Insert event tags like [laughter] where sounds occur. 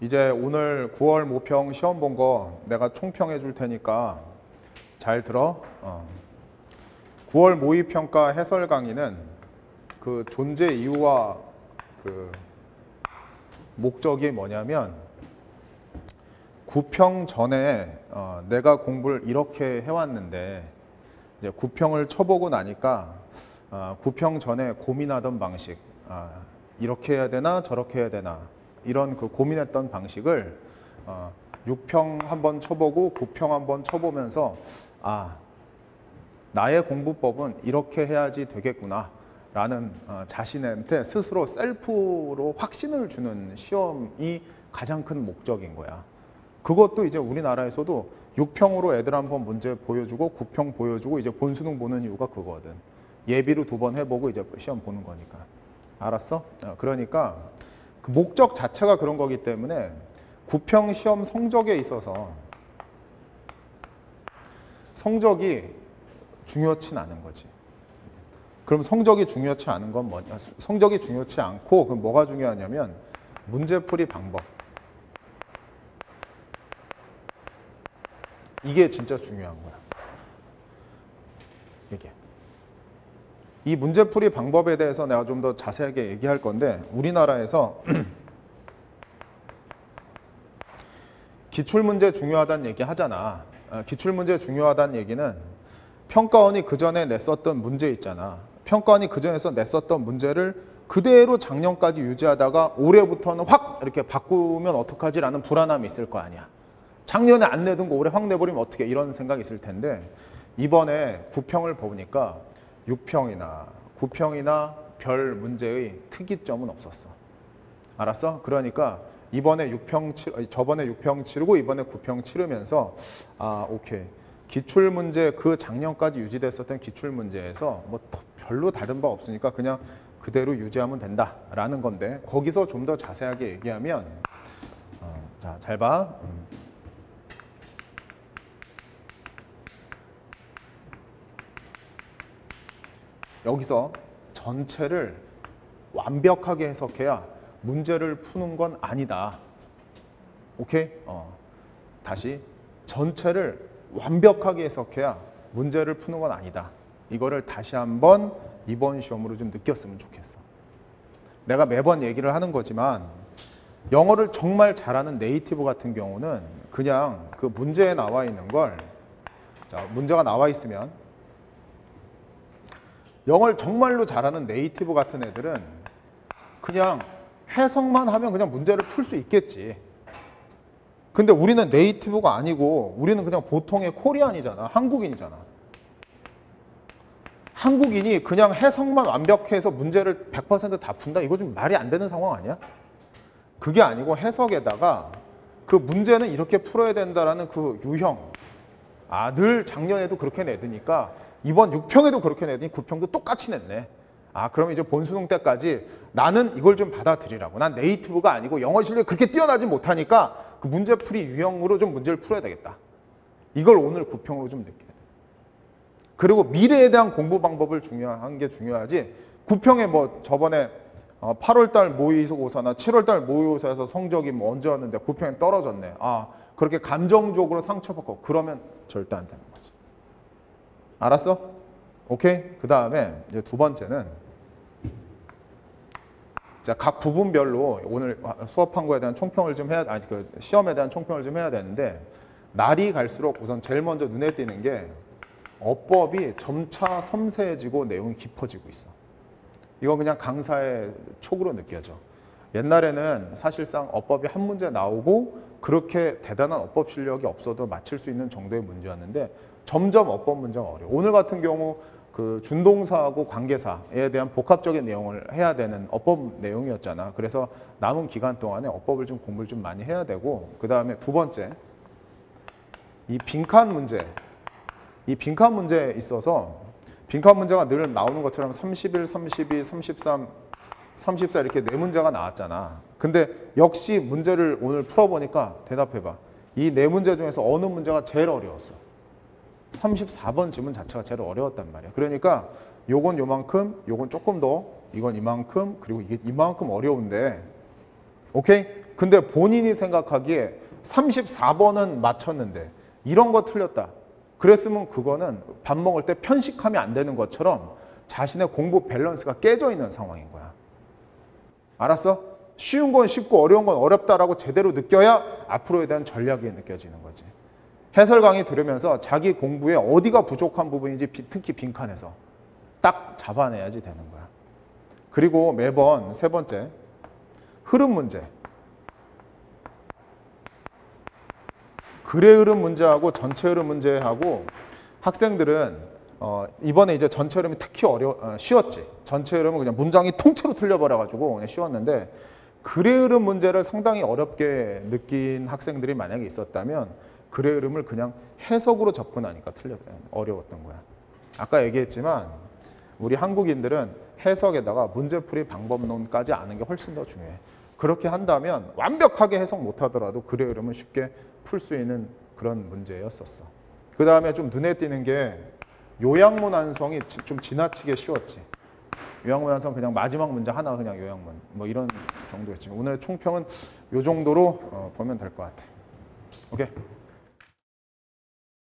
이제 오늘 9월 모평 시험 본 거 내가 총평해 줄 테니까 잘 들어. 어. 9월 모의평가 해설 강의는 그 존재 이유와 그 목적이 뭐냐면 구평 전에 어, 내가 공부를 이렇게 해왔는데 이제 구평을 쳐보고 나니까 어, 구평 전에 고민하던 방식 아, 이렇게 해야 되나 저렇게 해야 되나 이런 그 고민했던 방식을 어, 6평 한번 쳐보고 9평 한번 쳐보면서 아 나의 공부법은 이렇게 해야지 되겠구나 라는 어, 자신한테 스스로 셀프로 확신을 주는 시험이 가장 큰 목적인 거야. 그것도 이제 우리나라에서도 6평으로 애들 한번 문제 보여주고 9평 보여주고 이제 본수능 보는 이유가 그거거든. 예비로 두 번 해보고 이제 시험 보는 거니까. 알았어? 어, 그러니까 그 목적 자체가 그런 거기 때문에 9평 시험 성적에 있어서 성적이 중요치 않은 거지. 그럼 성적이 중요치 않은 건 뭐냐? 수- 성적이 중요치 않고 그럼 뭐가 중요하냐면 문제풀이 방법. 이게 진짜 중요한 거야. 이게. 이 문제풀이 방법에 대해서 내가 좀 더 자세하게 얘기할 건데 우리나라에서 [clears throat] 기출문제 중요하다는 얘기 하잖아. 어, 기출문제 중요하다는 얘기는 평가원이 그 전에 냈었던 문제 있잖아. 평가원이 그 전에서 냈었던 문제를 그대로 작년까지 유지하다가 올해부터는 확 이렇게 바꾸면 어떡하지라는 불안함이 있을 거 아니야. 작년에 안 내둔 거 올해 확 내버리면 어떻게 이런 생각이 있을 텐데 이번에 9평을 보니까 6평이나 9평이나 별 문제의 특이점은 없었어. 알았어? 그러니까 이번에 6평 치 저번에 6평 치르고 이번에 9평 치르면서 아 오케이 기출 문제 그 작년까지 유지됐었던 기출 문제에서 뭐더 별로 다른 바 없으니까 그냥 그대로 유지하면 된다라는 건데 거기서 좀 더 자세하게 얘기하면 어, 자잘 봐. 여기서 전체를 완벽하게 해석해야 문제를 푸는 건 아니다. 오케이? 어. 다시 전체를 완벽하게 해석해야 문제를 푸는 건 아니다. 이거를 다시 한번 이번 시험으로 좀 느꼈으면 좋겠어. 내가 매번 얘기를 하는 거지만 영어를 정말 잘하는 native 같은 경우는 그냥 그 문제에 나와 있는 걸 자, 문제가 나와 있으면 영어를 정말로 잘하는 native 같은 애들은 그냥 해석만 하면 그냥 문제를 풀 수 있겠지. 근데 우리는 native가 아니고 우리는 그냥 보통의 Korean이잖아. 한국인이잖아. 한국인이 그냥 해석만 완벽해서 문제를 100%다 푼다? 이거 좀 말이 안 되는 상황 아니야? 그게 아니고 해석에다가 그 문제는 이렇게 풀어야 된다라는 그 유형. 아, 늘 작년에도 그렇게 내드니까 이번 6평에도 그렇게 내더니 9평도 똑같이 냈네. 아, 그럼 이제 본수능 때까지 나는 이걸 좀 받아들이라고. 난 네이티브가 아니고 영어 실력이 그렇게 뛰어나지 못하니까 그 문제풀이 유형으로 좀 문제를 풀어야 되겠다. 이걸 오늘 9평으로 좀 느껴야 돼. 그리고 미래에 대한 공부 방법을 중요한 게 중요하지. 9평에 뭐 저번에 8월달 모의고사나 7월달 모의고사에서 성적이 뭐 언제 왔는데 9평에 떨어졌네. 아, 그렇게 감정적으로 상처받고 그러면 절대 안 되는 거지. 알았어? 오케이? 그 다음에 이제 두 번째는 자, 각 부분별로 오늘 수업한 거에 대한 총평을 좀 해야 아니 그 시험에 대한 총평을 좀 해야 되는데 날이 갈수록 우선 제일 먼저 눈에 띄는 게 어법이 점차 섬세해지고 내용이 깊어지고 있어. 이거 그냥 강사의 촉으로 느껴져. 옛날에는 사실상 어법이 한 문제 나오고 그렇게 대단한 어법 실력이 없어도 맞힐 수 있는 정도의 문제였는데 점점 어법 문제가 어려워. 오늘 같은 경우 그 준동사하고 관계사에 대한 복합적인 내용을 해야 되는 어법 내용이었잖아. 그래서 남은 기간 동안에 어법을 좀 공부를 좀 많이 해야 되고 그 다음에 두 번째 이 빈칸 문제 이 빈칸 문제에 있어서 빈칸 문제가 늘 나오는 것처럼 31, 32, 33, 34 이렇게 네 문제가 나왔잖아. 근데 역시 문제를 오늘 풀어보니까 대답해봐. 이 네 문제 중에서 어느 문제가 제일 어려웠어? 34번 지문 자체가 제일 어려웠단 말이야. 그러니까 요건 요만큼, 요건 조금 더, 이건 이만큼, 그리고 이게 이만큼 어려운데, 오케이? 근데 본인이 생각하기에 34번은 맞췄는데 이런 거 틀렸다. 그랬으면 그거는 밥 먹을 때 편식하면 안 되는 것처럼 자신의 공부 밸런스가 깨져 있는 상황인 거야. 알았어? 쉬운 건 쉽고 어려운 건 어렵다라고 제대로 느껴야 앞으로에 대한 전략이 느껴지는 거지. 해설 강의 들으면서 자기 공부에 어디가 부족한 부분인지 비- 특히 빈칸에서 딱 잡아내야지 되는 거야. 그리고 매번 세 번째 흐름 문제. 글의 흐름 문제하고 전체 흐름 문제하고 학생들은 어, 이번에 이제 전체 흐름이 특히 어려 어, 쉬웠지. 전체 흐름은 그냥 문장이 통째로 틀려버려가지고 그냥 쉬웠는데 글의 흐름 문제를 상당히 어렵게 느낀 학생들이 만약에 있었다면 글의 흐름을 그냥 해석으로 접근하니까 틀렸 어려웠던 거야. 아까 얘기했지만 우리 한국인들은 해석에다가 문제풀이 방법론까지 아는 게 훨씬 더 중요해. 그렇게 한다면 완벽하게 해석 못하더라도 글의 흐름을 쉽게 풀 수 있는 그런 문제였었어. 그 다음에 좀 눈에 띄는 게 요양문 완성이 지- 좀 지나치게 쉬웠지. 요양문 완성 그냥 마지막 문제 하나 그냥 요양문 뭐 이런 정도였지. 오늘의 총평은 요 정도로 어, 보면 될 것 같아. 오케이.